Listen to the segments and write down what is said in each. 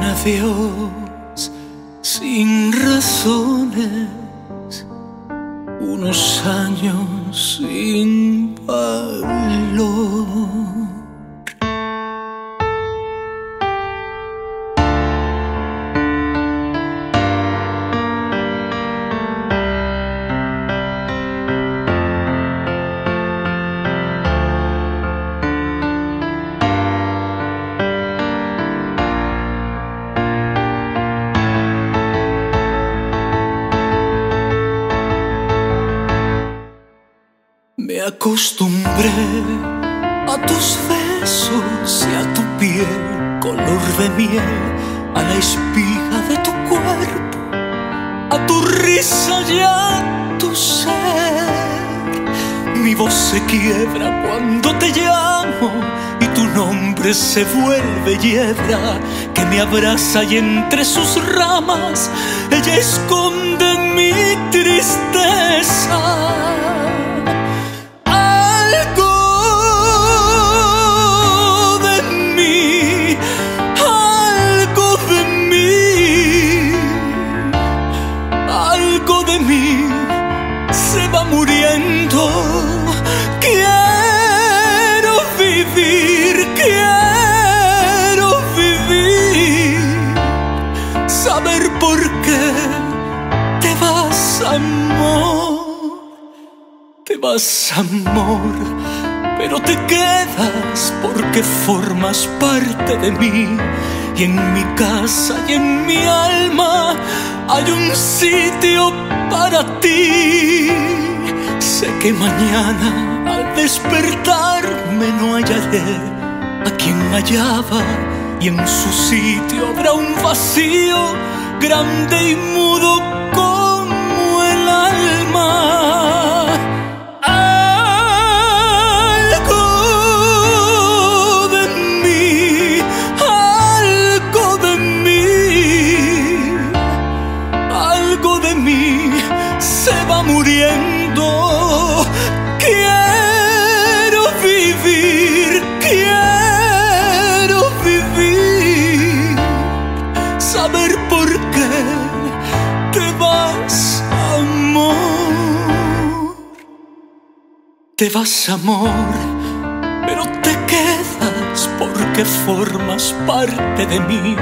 Un adiós sin razones, unos años sin valor. Me acostumbré a tus besos y a tu piel color de miel, a la espiga de tu cuerpo, a tu risa y a tu ser. Mi voz se quiebra cuando te llamo y tu nombre se vuelve hiedra que me abraza y entre sus ramas ella esconde mi tristeza. Quiero vivir, quiero vivir, saber por qué te vas, amor. Te vas, amor, pero te quedas porque formas parte de mí. Y en mi casa y en mi alma hay un sitio para ti. Que mañana al despertarme no hallaré a quien hallaba. Y en su sitio habrá un vacío grande y mudo muriendo. Quiero vivir, quiero vivir, saber por qué te vas, amor. Te vas, amor, pero te quedas porque formas parte de mí.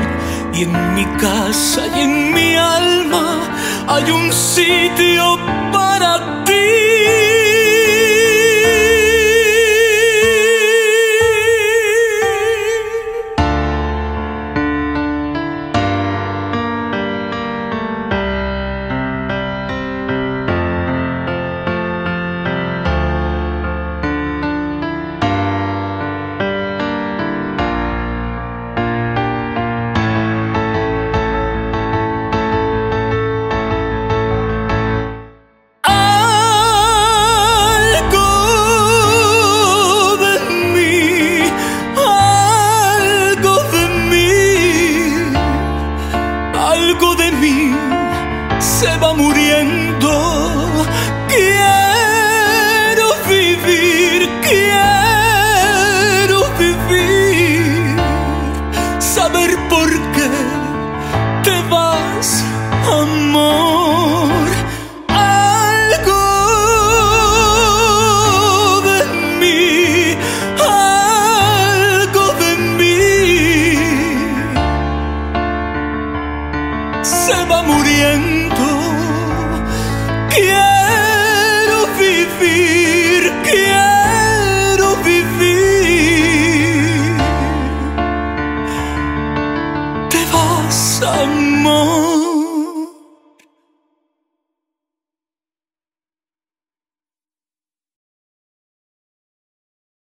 Y en mi casa y en mi alma hay un sitio para ti. Se va muriendo.